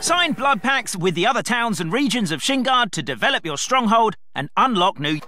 Sign blood packs with the other towns and regions of Shingard to develop your stronghold and unlock new.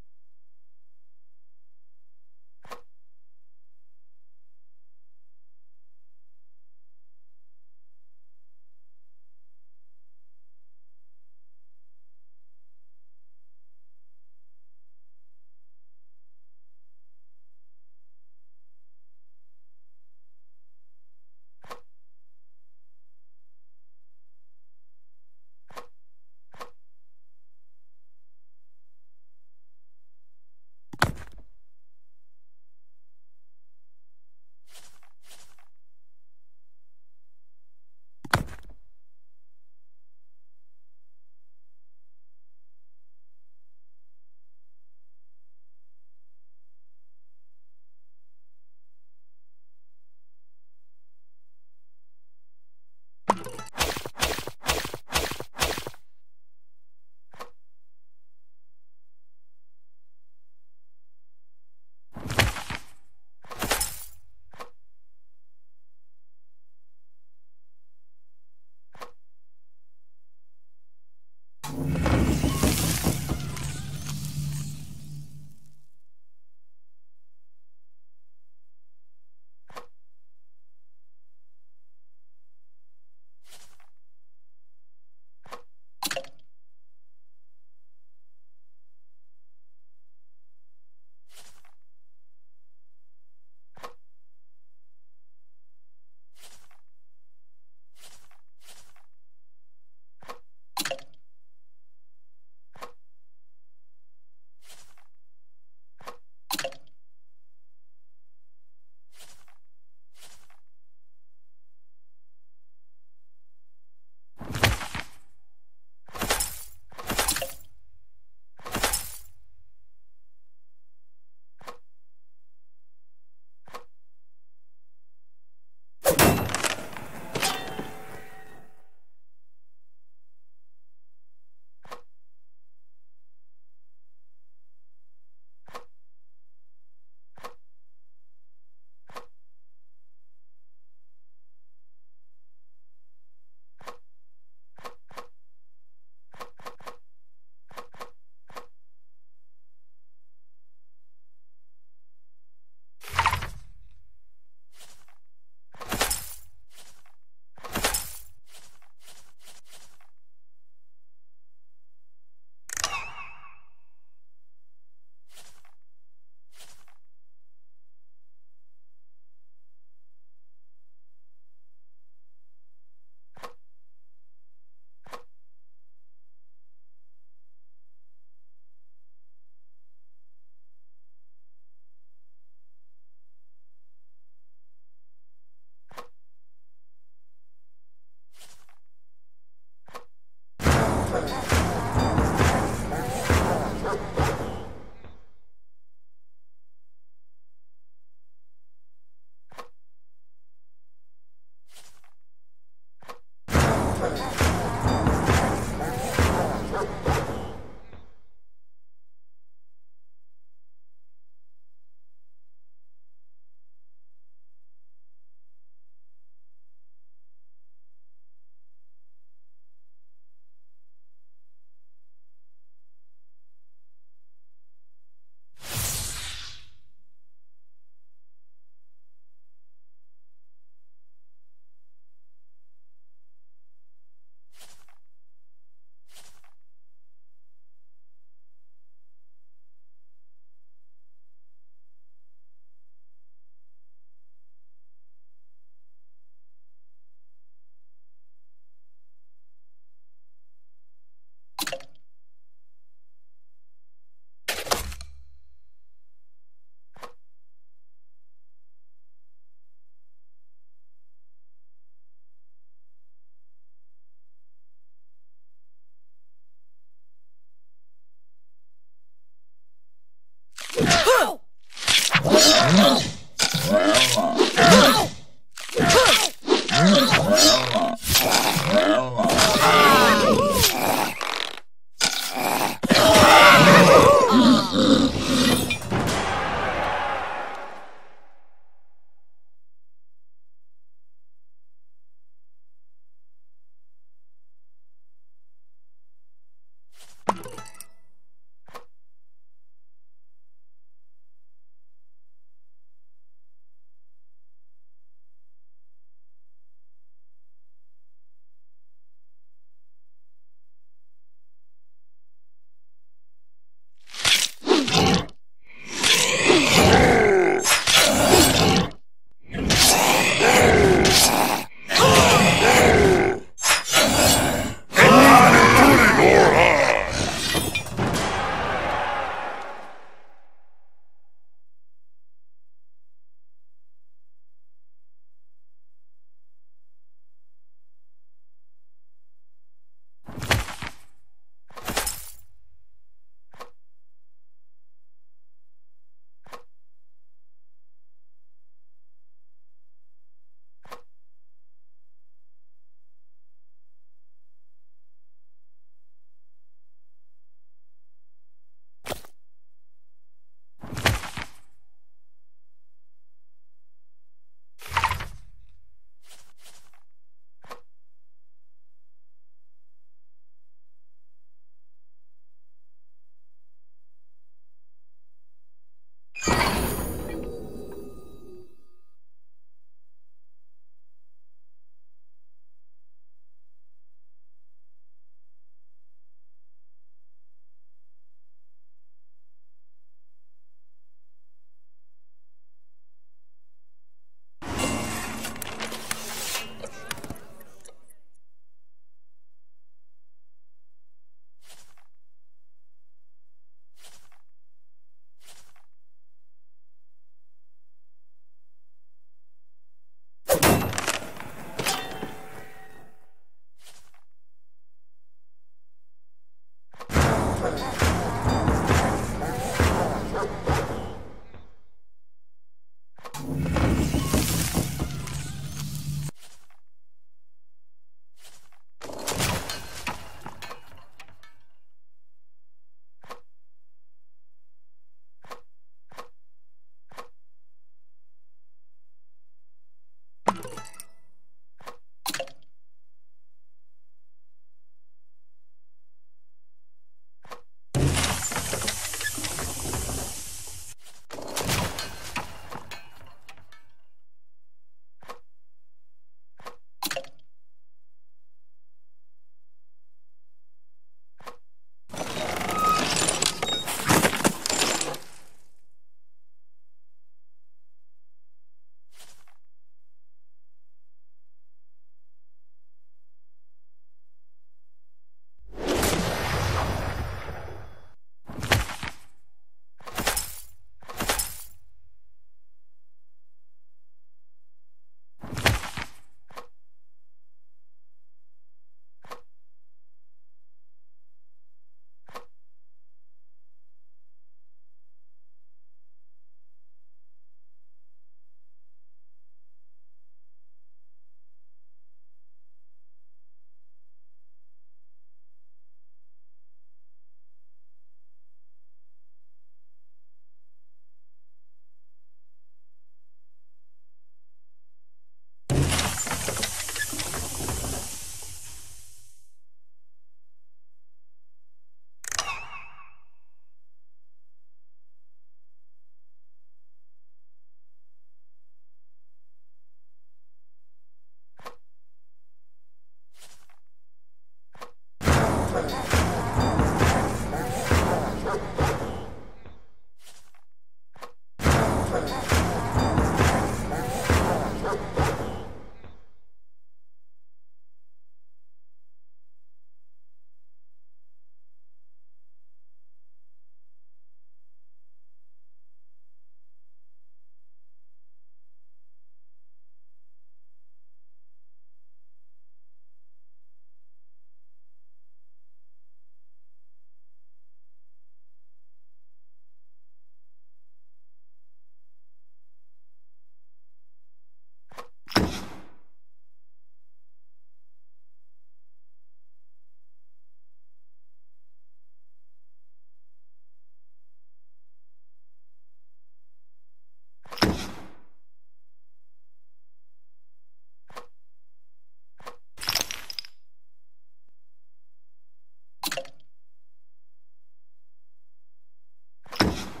Oh.